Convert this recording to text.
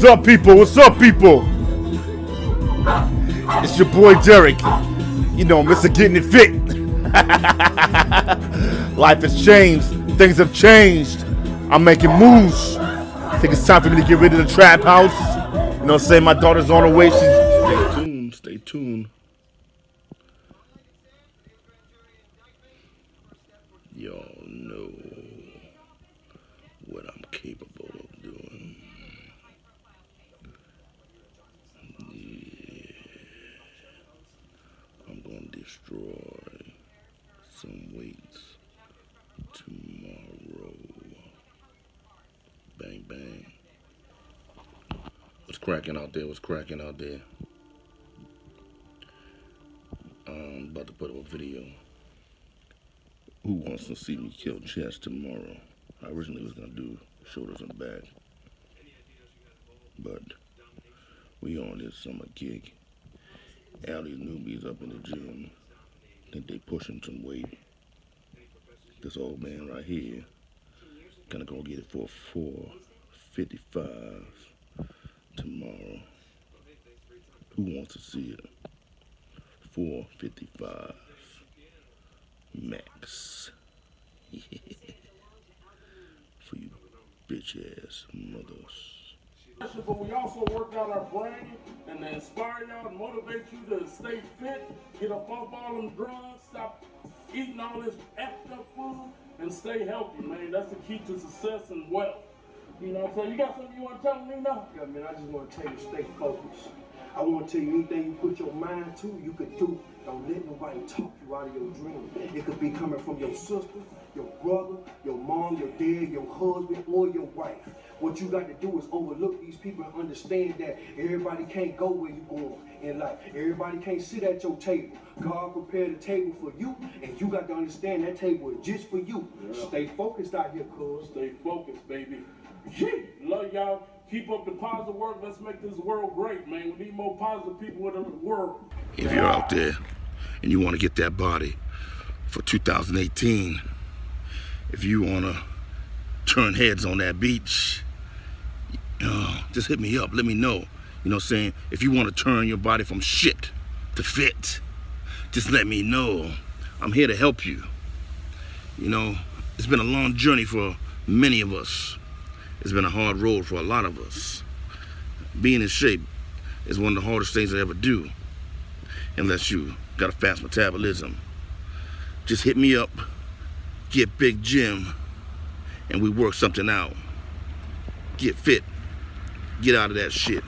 What's up, people? What's up, people? It's your boy Derek. You know, Mr. Getting It Fit. Life has changed. Things have changed. I'm making moves. I think it's time for me to get rid of the trap house. You know what I'm saying? My daughter's on her way. She's stay tuned. Stay tuned. Y'all know what I'm capable of doing. Yeah. I'm gonna destroy some weights tomorrow. Bang bang. What's cracking out there? What's cracking out there? I'm about to put up a video. Who wants to see me kill Chess tomorrow? I originally was gonna do shoulders and back, but we on this summer gig. All these newbies up in the gym think they pushing some weight. This old man right here gonna go get it for 455 tomorrow. Who wants to see it? 455 max. For you bitch ass mothers. But we also work out our brain and to inspire y'all and motivate you to stay fit, get up off all them drugs, stop eating all this effed up food, and stay healthy, man. That's the key to success and wealth. You know what I'm saying? You got something you want to tell me now? Yeah, man, I just want to tell you, stay focused. I want to tell you anything you put your mind to, you could do. Don't let nobody talk you out of your dream. It could be coming from your sister, your brother, your mom, your dad, your husband, or your wife. What you got to do is overlook these people and understand that everybody can't go where you're going in life. Everybody can't sit at your table. God prepared a table for you, and you got to understand that table is just for you. Yeah. Stay focused out here, cuz. Stay focused, baby. Love y'all. Keep up the positive work. Let's make this world great, man. We need more positive people in the world. If you're out there and you want to get that body for 2018, if you want to turn heads on that beach, uh, just hit me up. Let me know. You know what I'm saying? If you want to turn your body from shit to fit, just let me know. I'm here to help you. You know, it's been a long journey for many of us. It's been a hard road for a lot of us. Being in shape is one of the hardest things I ever do, unless you got a fast metabolism. Just hit me up, get Big Jim, and we work something out. Get fit, get out of that shit.